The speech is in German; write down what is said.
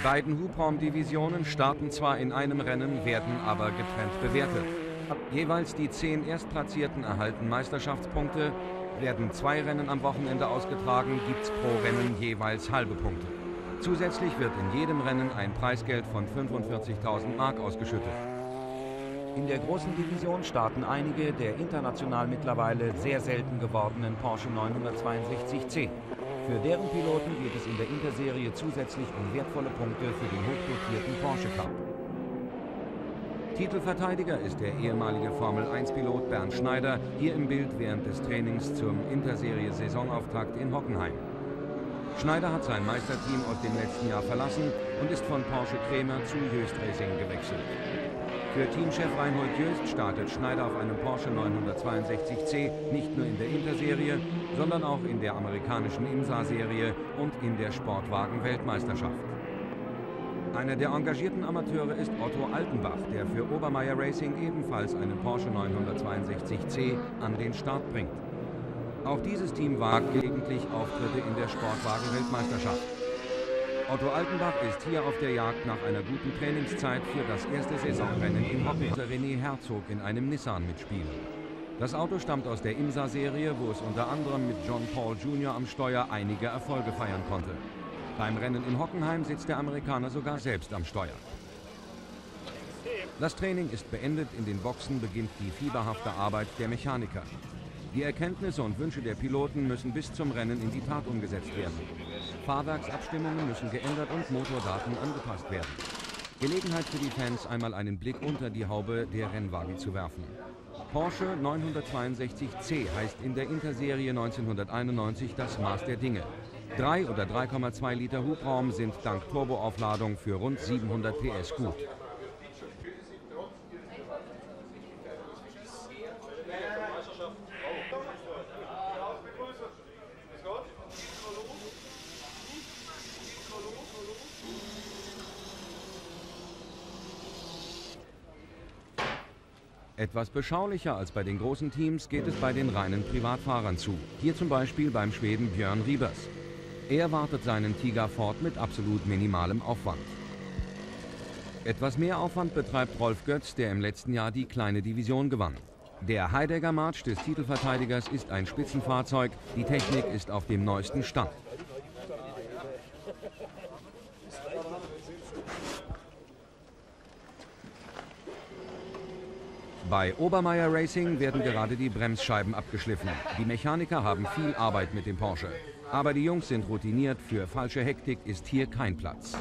Die beiden Hubraumdivisionen starten zwar in einem Rennen, werden aber getrennt bewertet. Jeweils die zehn Erstplatzierten erhalten Meisterschaftspunkte. Werden zwei Rennen am Wochenende ausgetragen, gibt es pro Rennen jeweils halbe Punkte. Zusätzlich wird in jedem Rennen ein Preisgeld von 45.000 Mark ausgeschüttet. In der großen Division starten einige der international mittlerweile sehr selten gewordenen Porsche 962C. Für deren Piloten geht es in der Interserie zusätzlich um wertvolle Punkte für den hochdotierten Porsche Cup. Titelverteidiger ist der ehemalige Formel-1-Pilot Bernd Schneider, hier im Bild während des Trainings zum Interserie-Saisonauftakt in Hockenheim. Schneider hat sein Meisterteam aus dem letzten Jahr verlassen und ist von Porsche Kremer zu Jöst Racing gewechselt. Für Teamchef Reinhold Jöst startet Schneider auf einem Porsche 962C nicht nur in der Interserie, sondern auch in der amerikanischen IMSA-Serie und in der Sportwagen-Weltmeisterschaft. Einer der engagierten Amateure ist Otto Altenbach, der für Obermeier Racing ebenfalls einen Porsche 962C an den Start bringt. Auch dieses Team wagt gelegentlich Auftritte in der Sportwagen-Weltmeisterschaft. Otto Altenbach ist hier auf der Jagd nach einer guten Trainingszeit für das erste Saisonrennen in Hocken. René Herzog in einem Nissan mitspielen. Das Auto stammt aus der IMSA-Serie, wo es unter anderem mit John Paul Jr. am Steuer einige Erfolge feiern konnte. Beim Rennen in Hockenheim sitzt der Amerikaner sogar selbst am Steuer. Das Training ist beendet, in den Boxen beginnt die fieberhafte Arbeit der Mechaniker. Die Erkenntnisse und Wünsche der Piloten müssen bis zum Rennen in die Tat umgesetzt werden. Fahrwerksabstimmungen müssen geändert und Motordaten angepasst werden. Gelegenheit für die Fans, einmal einen Blick unter die Haube der Rennwagen zu werfen. Porsche 962C heißt in der Interserie 1991 das Maß der Dinge. 3 oder 3,2 Liter Hubraum sind dank Turboaufladung für rund 700 PS gut. Etwas beschaulicher als bei den großen Teams geht es bei den reinen Privatfahrern zu. Hier zum Beispiel beim Schweden Björn Riebers. Er wartet seinen Tiger fort mit absolut minimalem Aufwand. Etwas mehr Aufwand betreibt Rolf Götz, der im letzten Jahr die kleine Division gewann. Der Heidegger March des Titelverteidigers ist ein Spitzenfahrzeug, die Technik ist auf dem neuesten Stand. Bei Obermeier Racing werden gerade die Bremsscheiben abgeschliffen. Die Mechaniker haben viel Arbeit mit dem Porsche. Aber die Jungs sind routiniert, für falsche Hektik ist hier kein Platz.